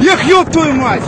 Ех, ёб твою мать!